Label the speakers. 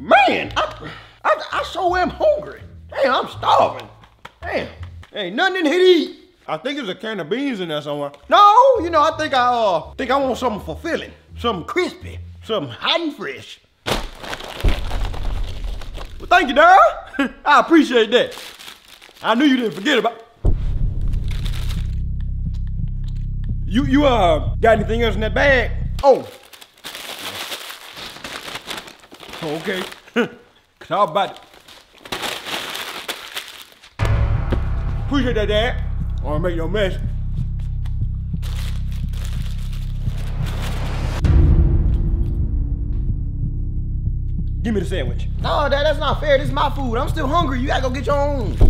Speaker 1: Man, I, I, I so am hungry. Damn, I'm starving. Damn, ain't nothing in here to eat.
Speaker 2: I think there's a can of beans in there somewhere.
Speaker 1: No, you know, I think I uh think I want something fulfilling, something crispy, something hot and fresh. Well, thank you, Darryl. I appreciate that. I knew you didn't forget about. You you uh got anything else in that bag? Oh. Okay. About to... Appreciate that, Dad. Wanna make no mess. Give me the sandwich.
Speaker 3: No, Dad, that's not fair. This is my food. I'm still hungry. You gotta go get your own.